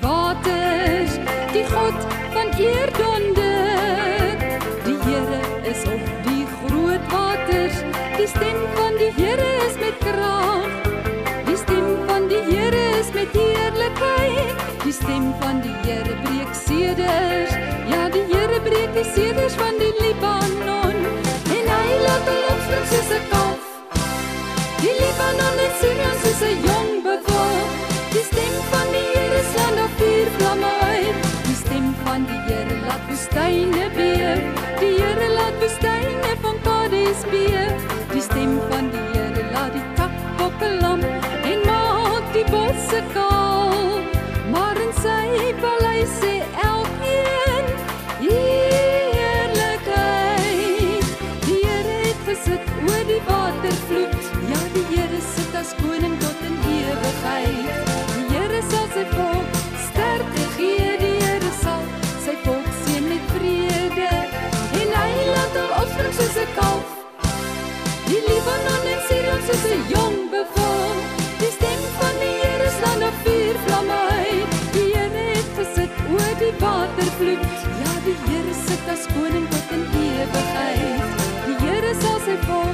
waters, die God van eerdonder. Die Here is op die groot waters, die stem van die Here is met krag. Die stem van die Here is met heerlikheid. Die stem van die Here breek seders. Ja, die Here breek die seders van die Libanon. Woestyne beef. Die Here laat woestyne van Kades beef. Watervloed. Ja, die Here sit as koning tot in ewigheid. Die Here sal sy volk